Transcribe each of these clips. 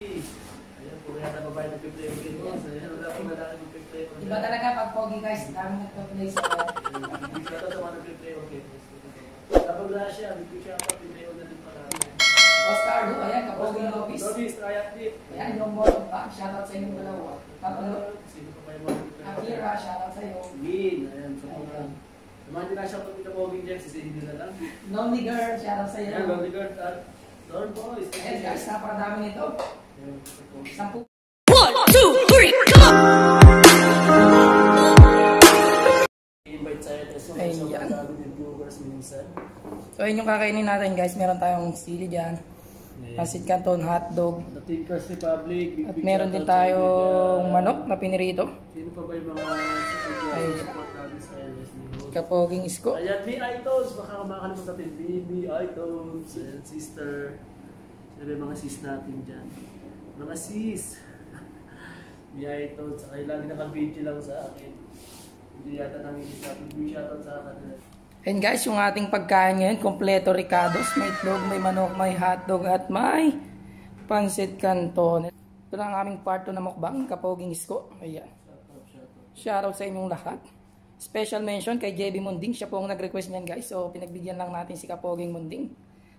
Ayan, puro yata babae na piplay mo rin. Ayan, wala akong lalaki ng piplay mo. Iba talaga pag pogi guys, dami nagpa-play sa Hindi ka sa mga piplay mo. Kapag wala siya, hindi siya pa piplay mo na din pala. Oscar Do, ayan, kapogi ng office. Nobis, triat dit. Ayan, yung bottom pa, shoutout sa inyong dalawa. Tatlo, Sino pa yung mga? Akira, shoutout sa iyo. Min, ayan, sa mga. Sa mga hindi na siya pag pinamoging dyan, sisihin na lang. Lonely Girl, shoutout sa iyo. Ayan, lovely girl. at Lord boys. Ayan guys, napakadami nito. One, two, three, come on! Ayan. sabi. So yun yung kakainin natin guys, meron tayong sili dyan. Pasit canton, Republic. big, At meron din tayong manok na pinirito. Sino pa ba yung mga? Kapoging isko. Ayan, B Itones. Baka makakalimutan natin. B, B Itones. Ayan, sister. Yung mga sis natin dyan? Mga sis. B Itones. Ay, lagi naka-video lang sa akin. Hindi yata natin. B shoutout sa kanila. And guys, yung ating pagkain ngayon, kompleto ricados. May itlog, may manok, may hotdog, at may pansit canton. Ito na ang aming part 2 na mukbang, kapoging isko. Ayan. Shoutout sa inyong lahat. Special mention kay JB Munding. Siya po ang nag-request niyan guys. So, pinagbigyan lang natin si Kapoging Munding.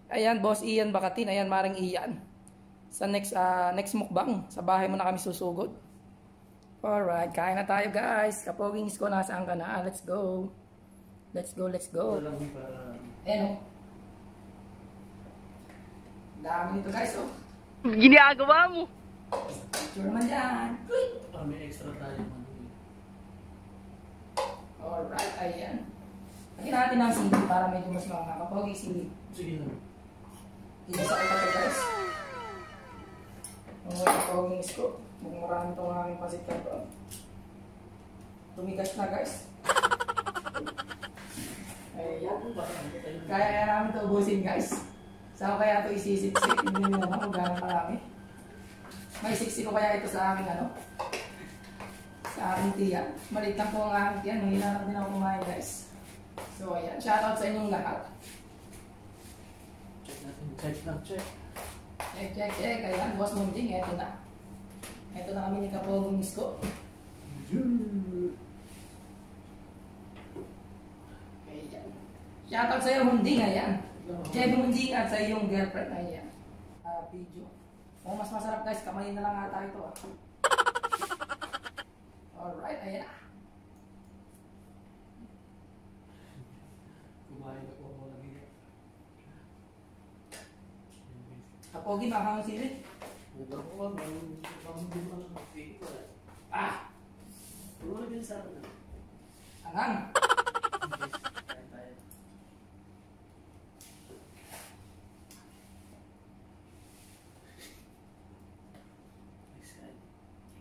Ayan, Boss Ian Bakatin. Ayan, Maring Ian. Sa next ah, next mukbang, sa bahay mo na kami susugod. Alright, kain na tayo guys. Kapoging isko, nasaan ka na? Let's go. Let's go, let's go. Ayan o. Dami nito guys oh. Ginagawa mo! Picture naman dyan. Click. Ah, may extra tayo. man. Alright, ayan. Lagyan natin ng sili para medyo mas makakapogi sili. Sige lang. Isa kita to guys. Ang mga kapoging isko. Mukhang marami itong aking pasit kanto. Tumigas na guys. Ayan. Kaya kaya namin ito ubusin guys. Saan ko kaya ito isisiksik? Hindi mo naman kung gano'ng marami. May siksi ko kaya ito sa aking ano? Sa aking tiyan. Malit lang po ang aking tiyan. Mahina lang din ako kumain guys. So ayan. Shoutout sa inyong lahat. Check natin. Check lang, check. Check, check, check. Ayan, boss Munding, eto na. Eto na kami ni Kapogong Isko. Ayan. Shoutout sa'yo, Munding, ayan. Jeff Munding at sa iyong girlfriend, ayan. Ah, video. Kung mas masarap guys, kamay na lang ata ito. Ah. Alright, ayan. Kumain na po ako lagi. Kapogi, makakang sili. Huwag ko ba? Baka hindi mo lang mag-take ko. Ah, na din sa akin. angang.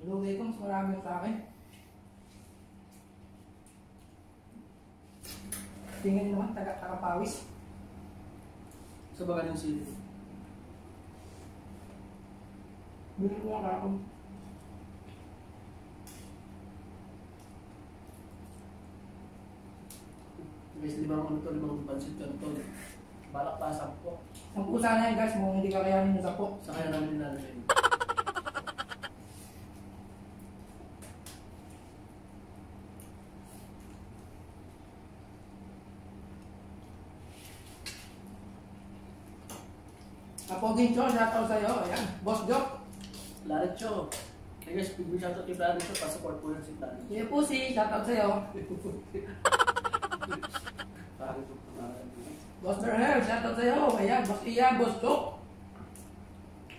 Lugay ko, mas marami yung sa akin. Tingin naman, taga takapawis. Sa baka ng sili. Ko nga ako. Guys, limang ano to, limang pansit canton. Balak pa sampo. Ang pusa na yan guys, kung hindi ka kayanin yung sapo. Sa kaya namin nilalagay. Kapoging Cho, shoutout sa'yo. Ayan, Boss Jock. Larecho. Hey guys, big big shoutout kay Larecho. Pa-support po yan si Larecho. Sige po si, sa'yo. Po pangalan niya? Boss Bernal, shoutout sa'yo. Ayan, Boss Ian, Boss Jock.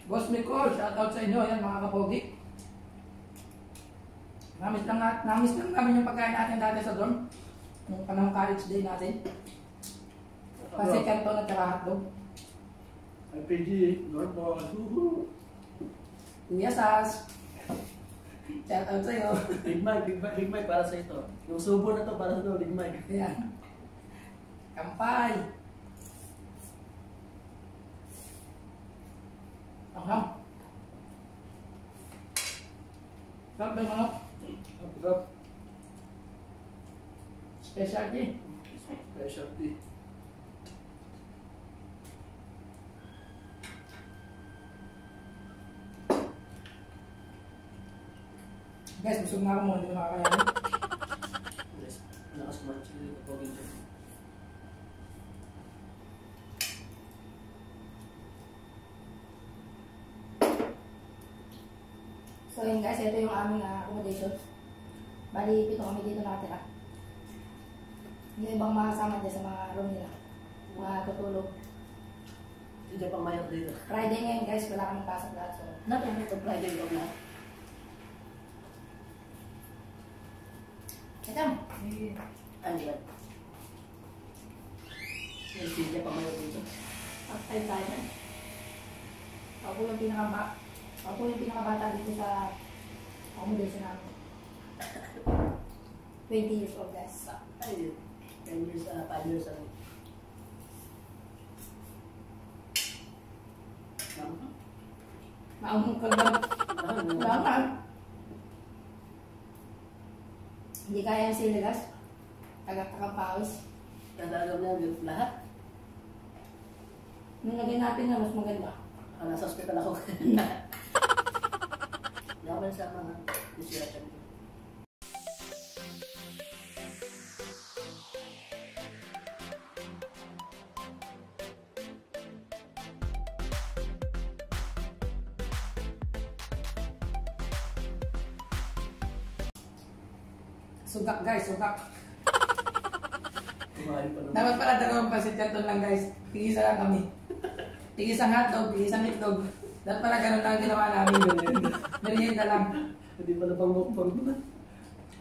Boss Nicole, shoutout sa inyo. Ayan, mga kapogi. Namis lang, namis lang namin yung pagkain natin dati sa dorm. Yung panahon college day natin. Kasi kanto at saka hotdog. Ay, PG, Lord po. Woohoo! Kuya Sas. Shoutout sa'yo. Big Mike, Big Mike, Big Mike para sa ito. Yung subo na to para sa ito, Big Mike. Ayan. Kampay. Anghang. Sarap ba yung manok? Sarap. Specialty. Specialty. Guys, busog na ako mo, hindi ko makakayanin. Guys, nakasmart si Kapogin dyan. So yun guys, ito yung aming ah, accommodation. Bali, pito kami dito nakatira. Yung ibang mga kasama dyan sa mga room nila. Mga tutulog. Hindi pa mayak dito. Friday ngayon guys, wala kaming pasok lahat. So, Nakita ko Friday ko na. Ito. Ano yan? Hindi pa mayak dito. Uptime tayo. Ako yung pinaka ako yung pinakabata dito sa accommodation namin. 20 years old guys. Ay, 10 years, uh, 5 years. Tama? Maamong ka ba? Ano? Ka. Hindi kaya yung siligas. Tagak-takang pawis. Kadagaw niya yung lahat. Nung naging natin na mas maganda. Ah, nasa hospital ako. Yaman sa mga disiratan ko. Naman. Dapat pala dalawang pasit kanton lang guys. Tigisa lang kami. Tigisa hotdog, tigisa itlog. Dapat pala ganun lang ginawa namin yun. Merienda lang. Hindi pa na pang mukbang doon.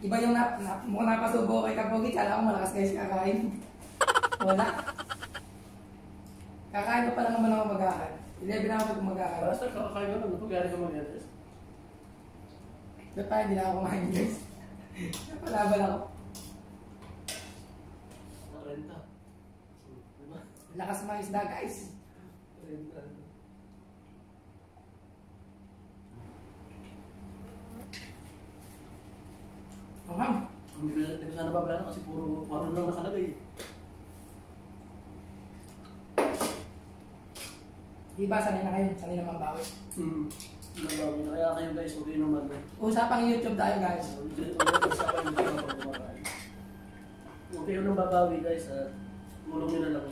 Iba yung na, na, mukha napasubo kay Kapogi, kala ko malakas guys kakain. Wala. Kakain ko pa lang naman ako mag-aaral. 11 na ako mag-aaral. Basta kakakain ka lang. Napagari ka. Ba't pa hindi na ako kumain guys? Napalabal ako. Nakarenta. Diba? Lakas mga isda guys. Oh, ma'am. Hindi ko hindi ko sana babalala kasi puro ano lang nakalagay. Di ba sanay na kayo? Sanay na mambawi. Hmm. Nabawi na kaya kayo guys, kayo naman. Usapang YouTube tayo guys. Huwag kayo nang babawi guys, at tulong nyo na lang.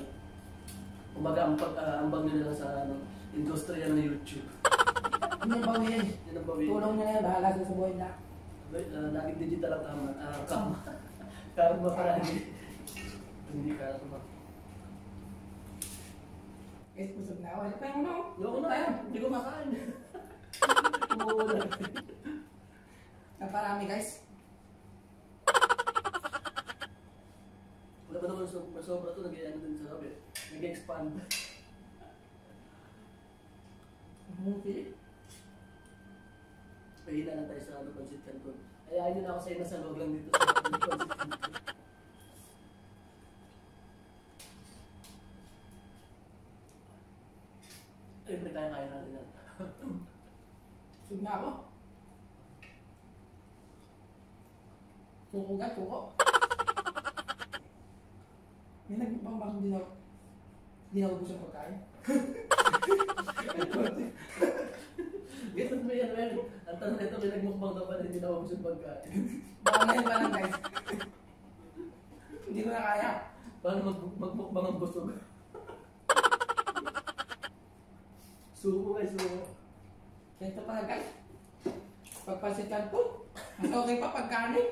Kumbaga, ang pag, ah, ambag nyo na lang sa ano, industriya ng YouTube. Hindi na bawi yan. Yan ang bawi. Tulong nyo na yan. Bahala sa buhay na. Uh, laging digital ang tama. Ah, kama. Karma para hindi. Hindi karma. Guys, busog na ako. Ano pa yung ano? Yung una, hindi ko makain. Umuulan. Naparami guys. Wala ba naman so, sobra to, nag-ano din sa sabi. Nag-expand. Movie. Pahila lang tayo sa ano, Pancit Canton. Ay, ayun na ako sa'yo, nasa loob lang dito. Siyempre, kaya-kaya natin yan. Busog na ako. Suko guys, suko. May nagpapang bakit hindi na hindi na ubus ang pagkain. Ganito mo yan, men. Ang tanong nito, may nagmukbang daw pala, hindi na ubus yung pagkain. Baka ngayon pa lang guys. hindi ko na kaya. Paano mag magmukbang ang busog? Suko guys, suko. Ganito pala guys. Pagpasitan po. Mas okay pa pagkanin.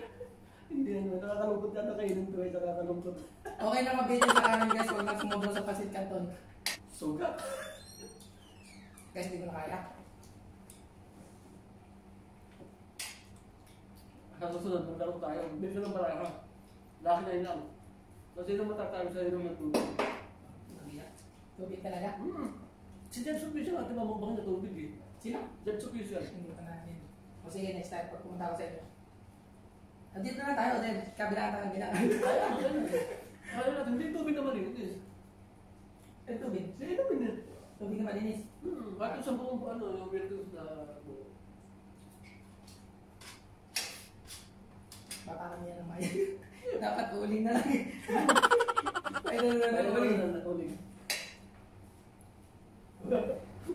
Hindi naman, nakakalungkot yata kainin to guys, nakakalungkot. Okay na mabili sa kanin guys. Huwag na sumubok sa pasit kanton. Suga. Guys, hindi ko na kaya. Sa susunod, magkaroon tayo. Bigyan lang pala ka. Laki na yun lang. Kasi nung matatayo sa'yo nung nagtubig. Tubig talaga. Hmm. Si Jen Sufficient natin mamukbang na tubig eh. Sino? Jen Sufficient. Hindi ko na natin. O sige, next time pag pumunta ako sa inyo. Andito na tayo, then kabila tayo ng ginagawa. Kaya Kaya natin, hindi tubig na malinis eh. Tubig. Sige naman yan. Tubig na malinis. Hmm. Kahit sa buong ano, yung Wilkins na buo. Baka kami yan naman. Dapat uling na lang. Ay, na na na naman uling. na natulog.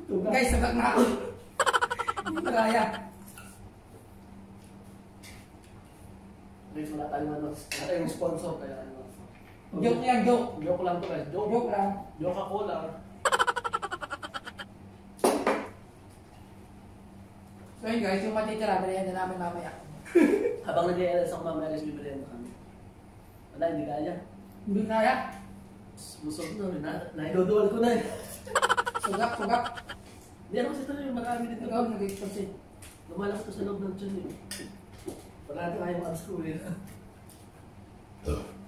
Tuga. Guys, sabak na ako. Hindi ko kaya. Guys, wala tayong ano, wala tayong sponsor kaya ano. Joke yan, joke. Joke lang to guys. Joke. Joke lang. Joke ako lang. So yun guys, yung matitira, merienda namin mamaya. Habang nag-i-LS ako mamaya guys, bibili na kami. Wala, hindi kaya. Hindi kaya. Busog na, na naidodual ko na eh. Sugak, sugak. Hindi ako kasi tuloy, marami dito. Ikaw, nag-expensive. Lumalaki to sa loob ng tiyan eh. Wala natin kaya mga school eh.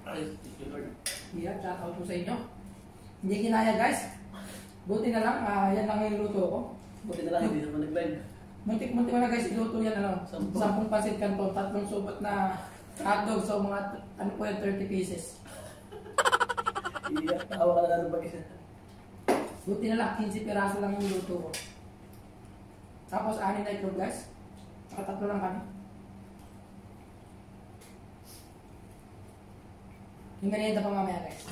Ay, thank you Lord. Yeah, shout out po sa inyo. Hindi kinaya guys. Buti na lang, ah, yan lang yung luto ko. Buti na lang, hindi naman nag-live. Muntik-muntik ko na guys, iluto yan ano. Sampung. Sampung pasit kanton, tatlong subot na hotdog. So mga, ano po yan, 30 pieces. Iiyak, tawa ka na lang pag isa. Buti na lang, 15 piraso lang yung luto ko. Tapos anin na itlog guys. Saka tatlo lang kami. Yung merienda pa mamaya guys.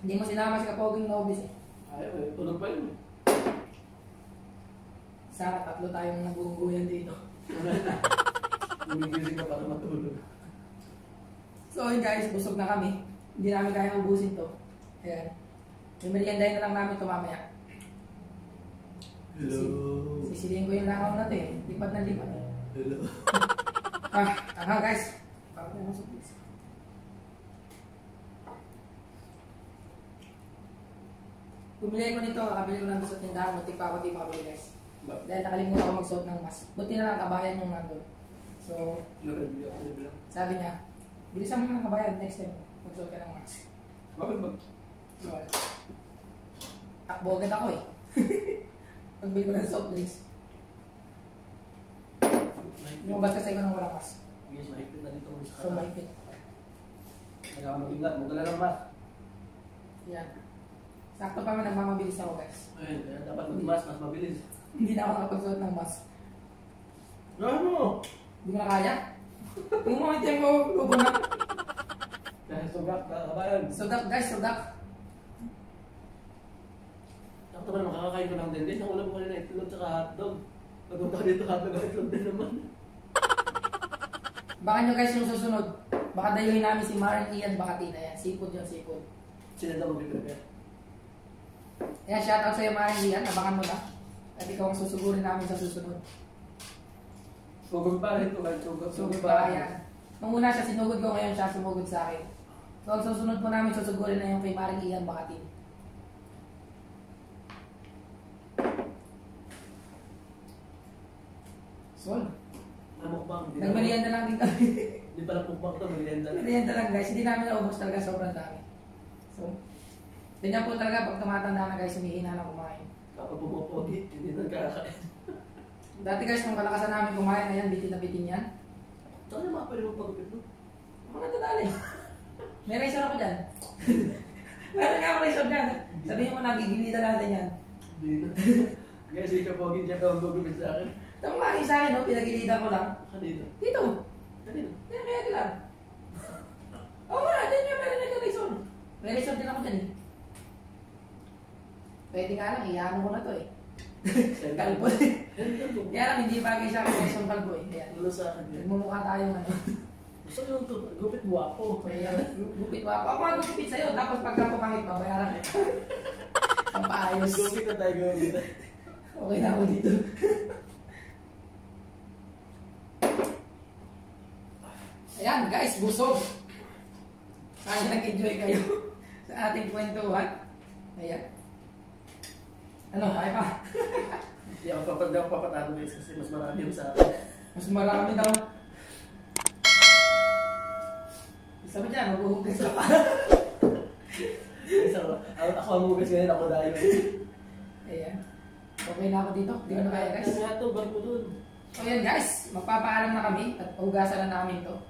Hindi, mo sinama si Kapoging Nobis eh. Ayaw eh, tulog pa yun eh. Sana tatlo tayong naguguyan dito. Gumigising ka para matulog. So yun guys, busog na kami. Hindi namin kaya ubusin to. Ayan. Yung meriendahin na lang namin ito mamaya. Hello. Sisiliin ko yung langaw na to eh. Lipat na lipat eh. Hello. Ah, tanga guys. Parang may masok please. Bumili ko nito, kabili ko lang sa tindahan, muntik pa ako di makabili guys. Dahil nakalimutan ako magsuot ng mask. Buti na lang kabayan yung nandun. So, sabi niya, bilisan mo ng kabayan next time, magsuot ka ng mask. Bakit ba? So, takbo agad ako eh. Pagbili ko ng soft drinks. Yung ba't kasi ko ng walang mask. Yes, mahigpit na dito. So, mahigpit. Kailangan mag-ingat, magdala ng mask. Yan. Sakto pa man nagmamabilis ako guys. Ayun, kaya dapat mag-mask, mas mabilis. Hindi na ako nakapagsuot ng mask. Ano? Hindi ko na kaya. Yung mga itim ko, lubo na. Dahil sugak, kakabayan. Sudak guys, sudak. Sakto ba naman, kakakain ko ng dendis. Ang ulam ko kanina, itlog tsaka hotdog. Pagpunta ko dito, hotdog at itlog din naman. Baka nyo guys yung susunod. Baka dayuhin namin si Maren Ian Bakatina. Yan, seafood yung seafood. Sila daw mag-prepare. Yan, shoutout sa'yo Maren Ian. Abangan mo na. At ikaw ang susugurin namin sa susunod. Sugod pa rin ito, kahit sugod. Sugod pa yan. Nung una siya, sinugod ko ngayon siya, sumugod sa akin. So, ang susunod po namin susugurin na yung kay Maring Ian Bakatin. Sol, Na- nagmerienda lang din kami. Hindi pala mukbang to, merienda lang. merienda lang guys, hindi namin naubos talaga, sobrang dami. So, ganyan po talaga pag tumatanda na guys, humihina na kumain. Kapag pumapogi, hindi na kakain. Dati guys, nung kalakasan namin kumain, ayan, bitin na bitin yan. Saan yung mga pwede mong pagupit mo? Mga dadali. May razor ako dyan. Meron nga ako razor dyan. Sabihin mo, nagigilita natin yan. Hindi na. Guys, ikaw pogi, diyan ka ang gugupit sa akin. Ito mga sa akin, no? pinagilitan ko lang. Kanina. Dito. Kanina. Kaya kaya lang. Oo nga, dyan yung meron na razor. May razor din ako dyan eh. Pwede nga lang, iyaano ko na to eh. Kalbo. Kaya lang, hindi bagay sa akin razor kalbo eh. Kaya, Ano sa akin yan? nagmumukha tayong ano. Gusto yung tu- gupit ako. Kaya, gupit mo ako. Nga gupit sa'yo, tapos pagka pumangit, babayaran kita. Ang paayos. Gupit na tayo gawin. Okay na ako dito. Ayan guys, busog. Sana nag-enjoy kayo sa ating kwentuhan. Ayan. Ano, kaya pa? Hindi ako papad ako papatalo guys kasi mas marami yung sa akin. Mas marami daw. Sabi dyan, maghuhugas ka pa. Guys, ako, ako, ang mugas ngayon, ako dahil. Ayan. Okay na ako dito. Hindi ko na kaya guys. Kaya ito, bag mo dun. So yan guys, magpapaalam na kami at hugasan na namin to.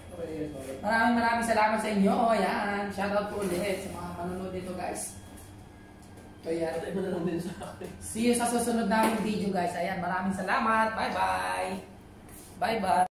Maraming maraming salamat sa inyo. Ayan, shoutout po ulit sa mga manunod dito guys. So yan. See you sa susunod naming video guys. Ayan, maraming salamat. Bye-bye. Bye-bye.